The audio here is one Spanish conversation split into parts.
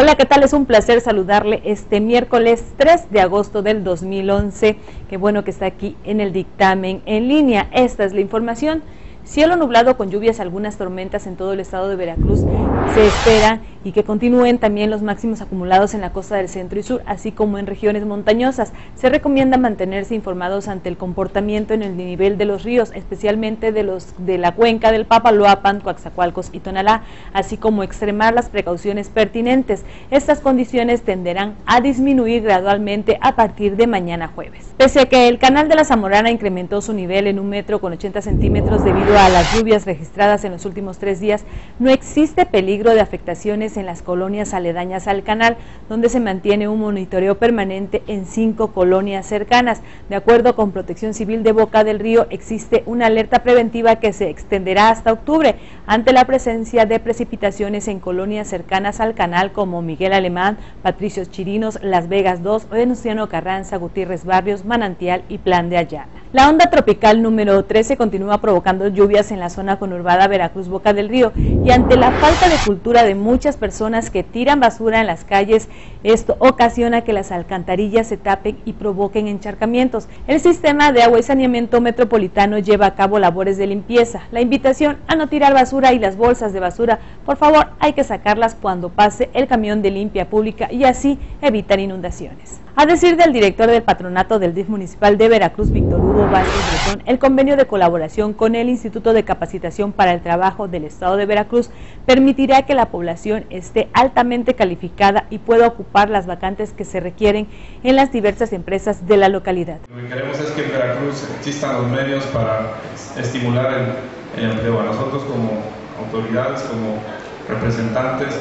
Hola, ¿qué tal? Es un placer saludarle este miércoles 3 de agosto del 2011. Qué bueno que está aquí en el dictamen en línea. Esta es la información. Cielo nublado con lluvias, algunas tormentas en todo el estado de Veracruz se espera y que continúen también los máximos acumulados en la costa del centro y sur, así como en regiones montañosas. Se recomienda mantenerse informados ante el comportamiento en el nivel de los ríos, especialmente de los de la cuenca del Papaloapan, Coaxacualcos y Tonalá, así como extremar las precauciones pertinentes. Estas condiciones tenderán a disminuir gradualmente a partir de mañana jueves. Pese a que el canal de la Zamorana incrementó su nivel en un metro con 80 centímetros debido a las lluvias registradas en los últimos tres días, no existe peligro de afectaciones en las colonias aledañas al canal, donde se mantiene un monitoreo permanente en cinco colonias cercanas. De acuerdo con Protección Civil de Boca del Río, existe una alerta preventiva que se extenderá hasta octubre ante la presencia de precipitaciones en colonias cercanas al canal como Miguel Alemán, Patricios Chirinos, Las Vegas 2, Venustiano Carranza, Gutiérrez Barrios, Manantial y Plan de Ayala. La onda tropical número 13 continúa provocando lluvias en la zona conurbada Veracruz Boca del Río y ante la falta de cultura de muchas personas que tiran basura en las calles, esto ocasiona que las alcantarillas se tapen y provoquen encharcamientos. El sistema de agua y saneamiento metropolitano lleva a cabo labores de limpieza. La invitación a no tirar basura y las bolsas de basura, por favor, hay que sacarlas cuando pase el camión de limpia pública y así evitar inundaciones. A decir del director del patronato del DIF municipal de Veracruz, Víctor Hugo Vázquez Bretón, el convenio de colaboración con el Instituto de Capacitación para el Trabajo del Estado de Veracruz permitirá que la población esté altamente calificada y pueda ocupar las vacantes que se requieren en las diversas empresas de la localidad. Lo que queremos es que en Veracruz existan los medios para estimular el, empleo. A nosotros como autoridades, como representantes,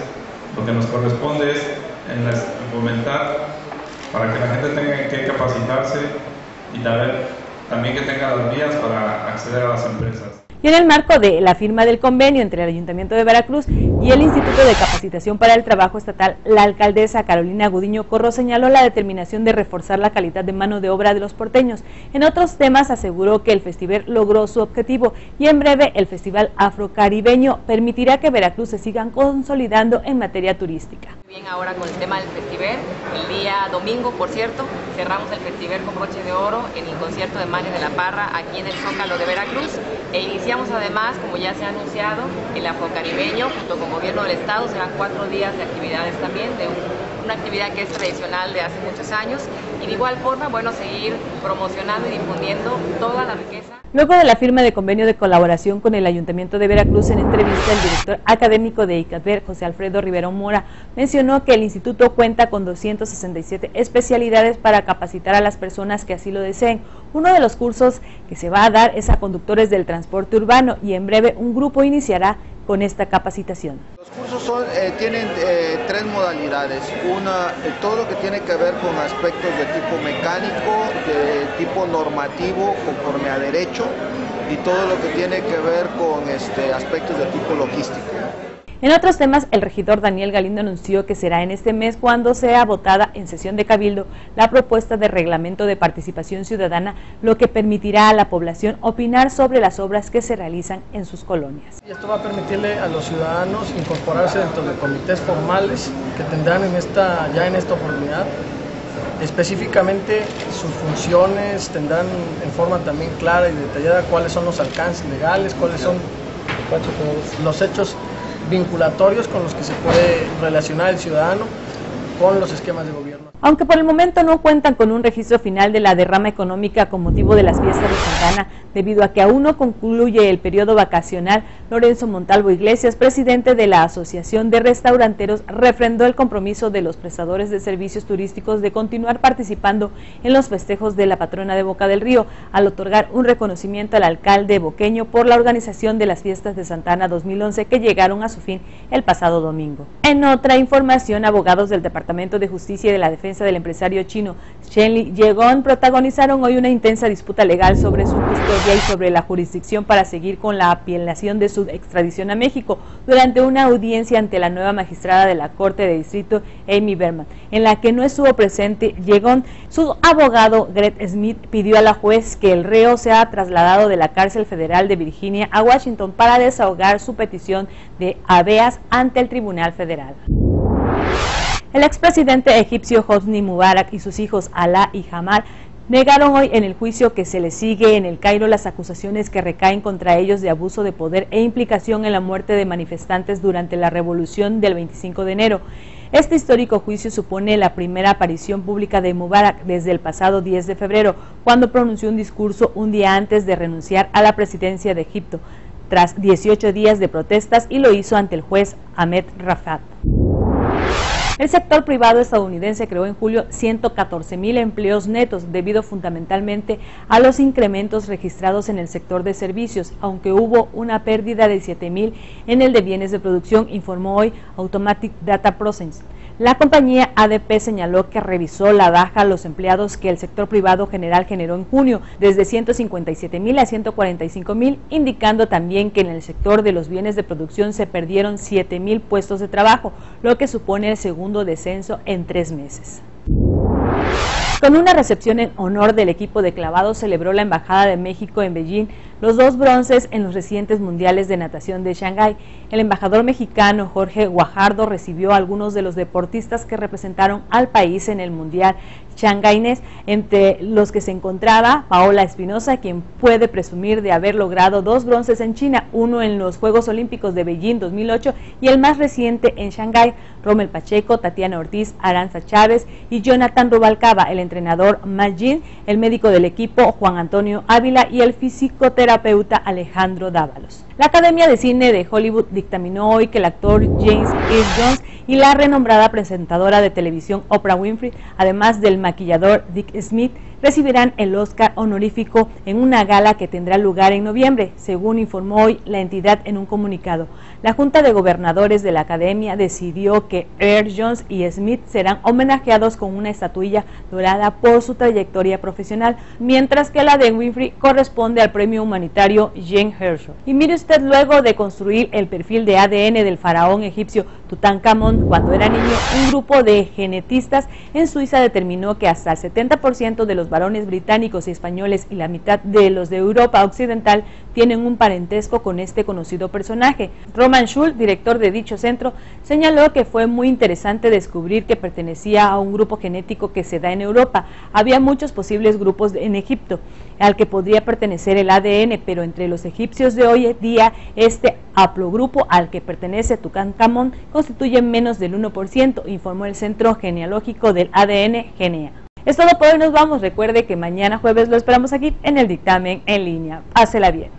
lo que nos corresponde es en la, fomentar para que la gente tenga que capacitarse y también que tenga las vías para acceder a las empresas. Y en el marco de la firma del convenio entre el Ayuntamiento de Veracruz y el Instituto de Capacitación para el Trabajo Estatal, la alcaldesa Carolina Gudiño Corro señaló la determinación de reforzar la calidad de mano de obra de los porteños. En otros temas aseguró que el festival logró su objetivo y en breve el Festival Afrocaribeño permitirá que Veracruz se sigan consolidando en materia turística. Bien, ahora con el tema del festival, el día domingo, por cierto, cerramos el festival con broche de oro en el concierto de Mario de la Parra aquí en el Zócalo de Veracruz. E iniciamos además, como ya se ha anunciado, el afrocaribeño junto con gobierno del estado, serán cuatro días de actividades también, de una actividad que es tradicional de hace muchos años y de igual forma, bueno, seguir promocionando y difundiendo toda la riqueza. Luego de la firma de convenio de colaboración con el Ayuntamiento de Veracruz, en entrevista el director académico de ICATVER, José Alfredo Rivero Mora, mencionó que el instituto cuenta con 267 especialidades para capacitar a las personas que así lo deseen. Uno de los cursos que se va a dar es a conductores del transporte urbano y en breve un grupo iniciará con esta capacitación. Los cursos eh, tienen eh, tres modalidades. Una, eh, todo lo que tiene que ver con aspectos de tipo mecánico, de tipo normativo, conforme a derecho, y todo lo que tiene que ver con este, aspectos de tipo logístico. En otros temas, el regidor Daniel Galindo anunció que será en este mes cuando sea votada en sesión de Cabildo la propuesta de reglamento de participación ciudadana, lo que permitirá a la población opinar sobre las obras que se realizan en sus colonias. Esto va a permitirle a los ciudadanos incorporarse dentro de comités formales que tendrán en esta, ya en esta oportunidad específicamente sus funciones tendrán en forma también clara y detallada cuáles son los alcances legales, cuáles son los hechos vinculatorios con los que se puede relacionar el ciudadano con los esquemas de gobierno. Aunque por el momento no cuentan con un registro final de la derrama económica con motivo de las fiestas de Santana, debido a que aún no concluye el periodo vacacional, Lorenzo Montalvo Iglesias, presidente de la Asociación de Restauranteros, refrendó el compromiso de los prestadores de servicios turísticos de continuar participando en los festejos de la patrona de Boca del Río, al otorgar un reconocimiento al alcalde boqueño por la organización de las fiestas de Santana 2011 que llegaron a su fin el pasado domingo. En otra información, abogados del Departamento de Justicia y de la Defensa del empresario chino Shen Yegon protagonizaron hoy una intensa disputa legal sobre su custodia y sobre la jurisdicción para seguir con la apelación de su extradición a México durante una audiencia ante la nueva magistrada de la Corte de Distrito, Amy Berman, en la que no estuvo presente Yegon. Su abogado, Greg Smith, pidió a la juez que el reo sea trasladado de la cárcel federal de Virginia a Washington para desahogar su petición de habeas ante el Tribunal Federal. El expresidente egipcio Hosni Mubarak y sus hijos Alá y Jamal negaron hoy en el juicio que se les sigue en el Cairo las acusaciones que recaen contra ellos de abuso de poder e implicación en la muerte de manifestantes durante la revolución del 25 de enero. Este histórico juicio supone la primera aparición pública de Mubarak desde el pasado 10 de febrero, cuando pronunció un discurso un día antes de renunciar a la presidencia de Egipto, tras 18 días de protestas y lo hizo ante el juez Ahmed Rafat. El sector privado estadounidense creó en julio 114 mil empleos netos debido fundamentalmente a los incrementos registrados en el sector de servicios, aunque hubo una pérdida de 7 mil en el de bienes de producción, informó hoy Automatic Data Processing. La compañía ADP señaló que revisó la baja a los empleados que el sector privado general generó en junio, desde 157 mil a 145 mil, indicando también que en el sector de los bienes de producción se perdieron 7 mil puestos de trabajo, lo que supone el segundo descenso en tres meses. Con una recepción en honor del equipo de clavados celebró la Embajada de México en Beijing los dos bronces en los recientes mundiales de natación de Shanghái. El embajador mexicano Jorge Guajardo recibió a algunos de los deportistas que representaron al país en el mundial shanghainés, entre los que se encontraba Paola Espinosa, quien puede presumir de haber logrado dos bronces en China, uno en los Juegos Olímpicos de Beijing 2008 y el más reciente en Shanghái, Rommel Pacheco, Tatiana Ortiz, Aranza Chávez y Jonathan Rubalcaba, el entrenador Majin, el médico del equipo Juan Antonio Ávila y el físico terapeuta Alejandro Dávalos. La Academia de Cine de Hollywood dictaminó hoy que el actor James Earl Jones y la renombrada presentadora de televisión Oprah Winfrey, además del maquillador Dick Smith, recibirán el Oscar honorífico en una gala que tendrá lugar en noviembre, según informó hoy la entidad en un comunicado. La Junta de Gobernadores de la Academia decidió que Earl Jones y Smith serán homenajeados con una estatuilla dorada por su trayectoria profesional, mientras que la de Winfrey corresponde al premio humanitario Jane Herschel. Y mire usted, luego de construir el perfil de ADN del faraón egipcio Tutankamón cuando era niño, un grupo de genetistas en Suiza determinó que hasta el 70% de los varones británicos y españoles y la mitad de los de Europa Occidental tienen un parentesco con este conocido personaje. Roman Schul, director de dicho centro, señaló que fue muy interesante descubrir que pertenecía a un grupo genético que se da en Europa. Había muchos posibles grupos en Egipto al que podría pertenecer el ADN, pero entre los egipcios de hoy día este haplogrupo al que pertenece Tutankamón constituye menos del 1%, informó el Centro Genealógico del ADN GENEA. Es todo por hoy, nos vamos. Recuerde que mañana jueves lo esperamos aquí en el dictamen en línea. Hácela bien.